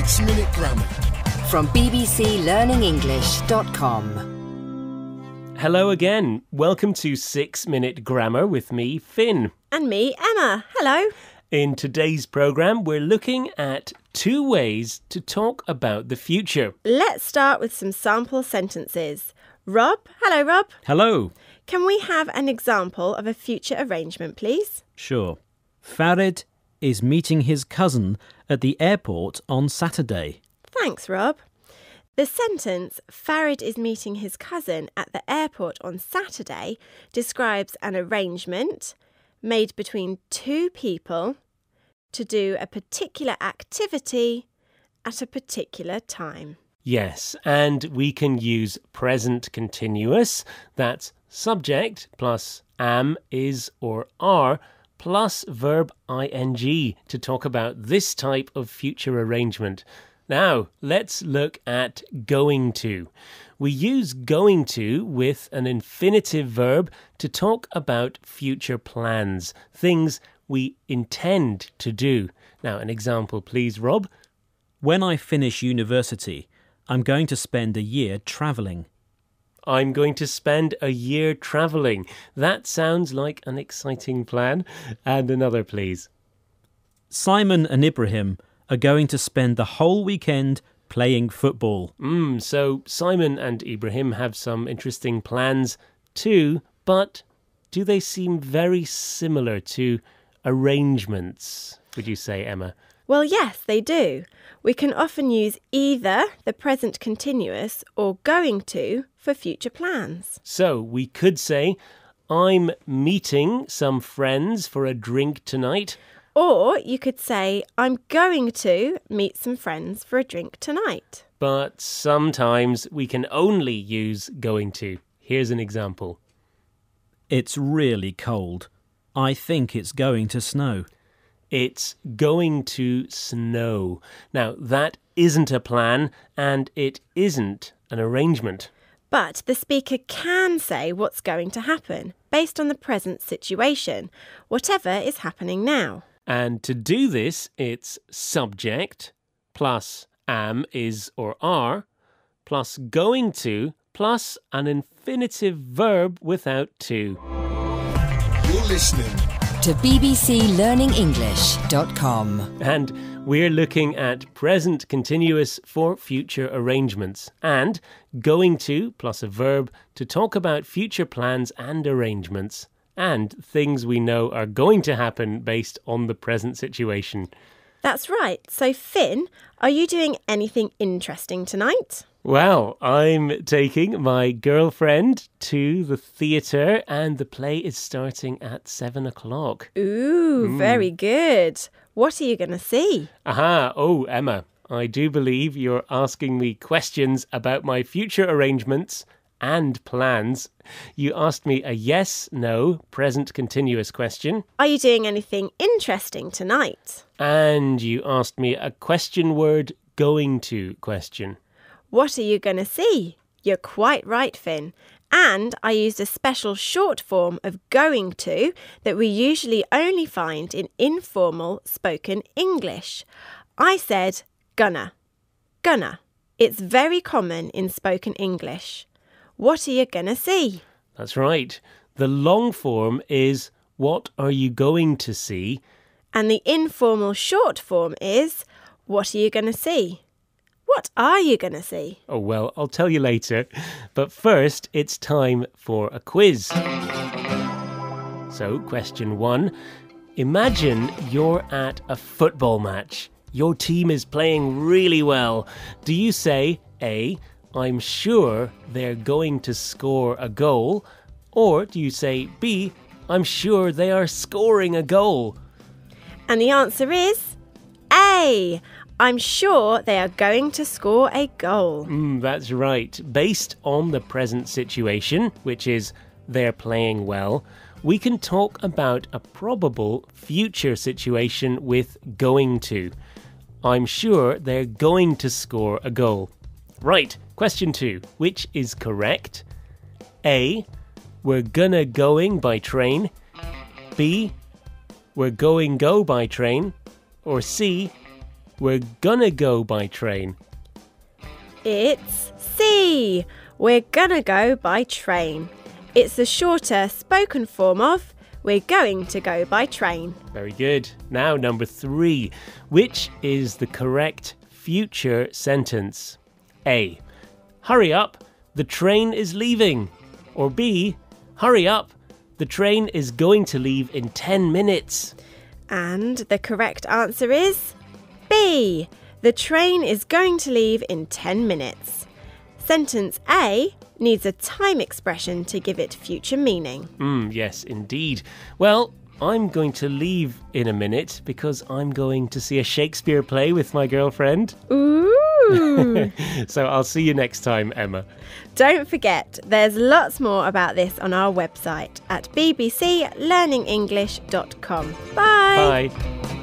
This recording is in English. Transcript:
Six Minute Grammar. From bbclearningenglish.com. Hello again. Welcome to 6 Minute Grammar with me, Finn. And me, Emma. Hello. In today's program, we're looking at two ways to talk about the future. Let's start with some sample sentences. Rob, hello, Rob. Hello. Can we have an example of a future arrangement, please? Sure. Farid is meeting his cousin at the airport on Saturday. Thanks, Rob. The sentence, Farid is meeting his cousin at the airport on Saturday, describes an arrangement made between two people to do a particular activity at a particular time. Yes, and we can use present continuous. That's subject plus am, is, or are plus verb ing to talk about this type of future arrangement. Now, let's look at going to. We use going to with an infinitive verb to talk about future plans, things we intend to do. Now, an example, please, Rob. When I finish university, I'm going to spend a year travelling. I'm going to spend a year travelling. That sounds like an exciting plan. And another, please. Simon and Ibrahim are going to spend the whole weekend playing football. Mm, so Simon and Ibrahim have some interesting plans too, but do they seem very similar to arrangements, would you say, Emma? Well, yes, they do. We can often use either the present continuous or going to for future plans. So we could say, I'm meeting some friends for a drink tonight. Or you could say, I'm going to meet some friends for a drink tonight. But sometimes we can only use going to. Here's an example. It's really cold. I think it's going to snow. It's going to snow. Now, that isn't a plan and it isn't an arrangement. But the speaker can say what's going to happen based on the present situation, whatever is happening now. And to do this, it's subject plus am, is, or are plus going to plus an infinitive verb without to. You're listening To bbclearningenglish.com. And we're looking at present continuous for future arrangements and going to plus a verb to talk about future plans and arrangements and things we know are going to happen based on the present situation. That's right. So, Finn, are you doing anything interesting tonight? Well, I'm taking my girlfriend to the theatre, and the play is starting at seven o'clock. Ooh, hmm. very good. What are you going to see? Aha, oh, Emma, I do believe you're asking me questions about my future arrangements and plans. You asked me a yes, no, present continuous question, Are you doing anything interesting tonight? and you asked me a question word going to question. What are you going to see? You're quite right, Finn. And I used a special short form of going to that we usually only find in informal spoken English. I said gonna. Gonna. It's very common in spoken English. What are you gonna see? That's right. The long form is what are you going to see? And the informal short form is what are you gonna see? What are you gonna see? Oh, well, I'll tell you later. But first, it's time for a quiz. So, question one Imagine you're at a football match. Your team is playing really well. Do you say, A, I'm sure they're going to score a goal? Or do you say, B, I'm sure they are scoring a goal? And the answer is A. I'm sure they are going to score a goal. Mm, that's right. Based on the present situation, which is they're playing well, we can talk about a probable future situation with going to. I'm sure they're going to score a goal. Right, question two. Which is correct? A. We're gonna going by train. B. We're going go by train. Or C. We're gonna go by train. It's C. We're gonna go by train. It's the shorter spoken form of we're going to go by train. Very good. Now, number three. Which is the correct future sentence? A. Hurry up, the train is leaving. Or B. Hurry up, the train is going to leave in 10 minutes. And the correct answer is B. The train is going to leave in 10 minutes. Sentence A needs a time expression to give it future meaning. Mm, yes, indeed. Well, I'm going to leave in a minute because I'm going to see a Shakespeare play with my girlfriend. Ooh! So I'll see you next time, Emma. Don't forget, there's lots more about this on our website at bbclearningenglish.com. Bye. Bye.